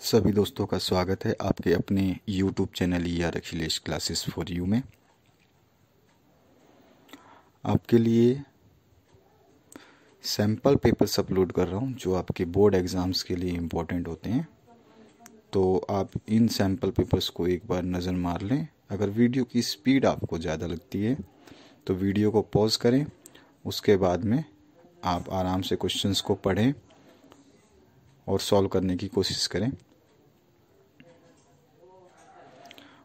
सभी दोस्तों का स्वागत है आपके अपने YouTube channel R Akhilesh classes for you में। आपके लिए सैंपल पेपर्स अपलोड कर रहा हूँ, जो आपके बोर्ड एग्ज़ाम्स के लिए इम्पोर्टेंट होते हैं। तो आप इन सैंपल पेपर्स को एक बार नज़र मार लें। अगर वीडियो की स्पीड आपको ज़्यादा लगती है तो वीडियो को पॉज करें। उसके बाद में आप आराम से क्वेश्चंस को पढ़ें। और सॉल्व करने की कोशिश करें।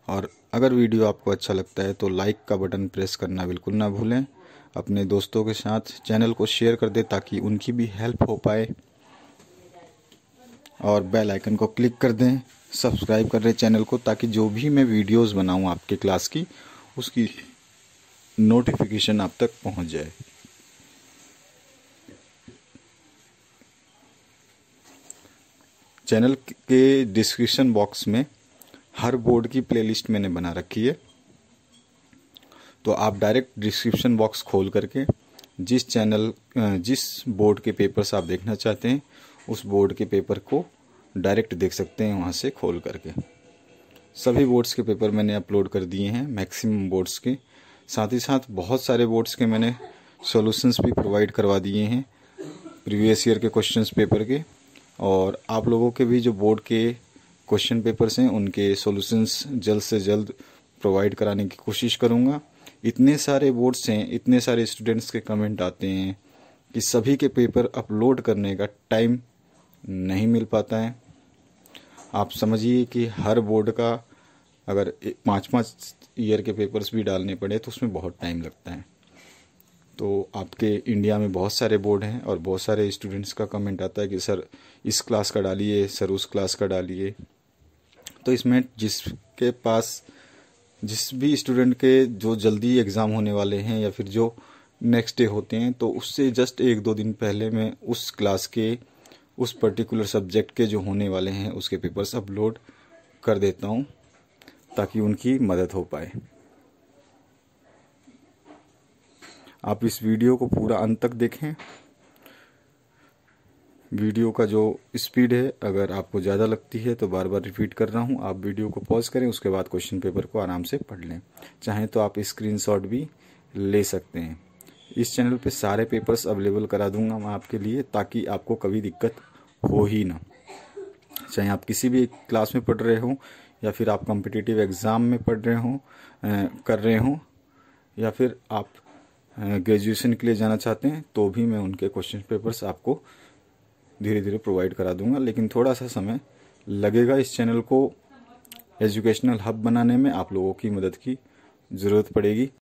और अगर वीडियो आपको अच्छा लगता है तो लाइक का बटन प्रेस करना बिल्कुल ना भूलें। अपने दोस्तों के साथ चैनल को शेयर कर दें ताकि उनकी भी हेल्प हो पाए। और बेल आइकन को क्लिक कर दें, सब्सक्राइब कर दें चैनल को ताकि जो भी मैं वीडियोस बनाऊँ आपके क्लास की, उसकी नोटिफिकेशन आप तक पहुँच जाए। चैनल के डिस्क्रिप्शन बॉक्स में हर बोर्ड की प्लेलिस्ट मैंने बना रखी है। तो आप डायरेक्ट डिस्क्रिप्शन बॉक्स खोल करके जिस चैनल जिस बोर्ड के पेपर्स आप देखना चाहते हैं, उस बोर्ड के पेपर को डायरेक्ट देख सकते हैं वहाँ से खोल करके। सभी बोर्ड्स के पेपर मैंने अपलोड कर दिए हैं, मैक्सिमम बोर्ड्स के। साथ ही साथ बहुत सारे बोर्ड्स के मैंने सॉल्यूशंस भी प्रोवाइड करवा दिए हैं, प्रीवियस ईयर के क्वेश्चंस पेपर के। और आप लोगों के भी जो बोर्ड के क्वेश्चन पेपर्स हैं, उनके सॉल्यूशंस जल्द से जल्द प्रोवाइड कराने की कोशिश करूँगा। इतने सारे बोर्ड्स हैं, इतने सारे स्टूडेंट्स के कमेंट आते हैं कि सभी के पेपर अपलोड करने का टाइम नहीं मिल पाता है। आप समझिए कि हर बोर्ड का अगर पाँच पाँच ईयर के पेपर्स भी डालने पड़े तो उसमें बहुत टाइम लगता है। तो आपके इंडिया में बहुत सारे बोर्ड हैं और बहुत सारे स्टूडेंट्स का कमेंट आता है कि, सर, इस क्लास का डालिए, सर, उस क्लास का डालिए। तो इसमें जिसके पास, जिस भी स्टूडेंट के जो जल्दी एग्ज़ाम होने वाले हैं या फिर जो नेक्स्ट डे होते हैं तो उससे जस्ट एक दो दिन पहले मैं उस क्लास के, उस पर्टिकुलर सब्जेक्ट के जो होने वाले हैं, उसके पेपर्स अपलोड कर देता हूँ ताकि उनकी मदद हो पाए। आप इस वीडियो को पूरा अंत तक देखें। वीडियो का जो स्पीड है, अगर आपको ज़्यादा लगती है तो बार बार रिपीट कर रहा हूँ। आप वीडियो को पॉज करें, उसके बाद क्वेश्चन पेपर को आराम से पढ़ लें। चाहें तो आप स्क्रीनशॉट भी ले सकते हैं। इस चैनल पे सारे पेपर्स अवेलेबल करा दूँगा मैं आपके लिए, ताकि आपको कभी दिक्कत हो ही ना। चाहे आप किसी भी क्लास में पढ़ रहे हो, या फिर आप कम्पिटिटिव एग्ज़ाम में पढ़ रहे हो कर रहे हो, या फिर आप ग्रेजुएशन के लिए जाना चाहते हैं तो भी मैं उनके क्वेश्चन पेपर्स आपको धीरे धीरे प्रोवाइड करा दूँगा। लेकिन थोड़ा सा समय लगेगा इस चैनल को एजुकेशनल हब बनाने में, आप लोगों की मदद की ज़रूरत पड़ेगी।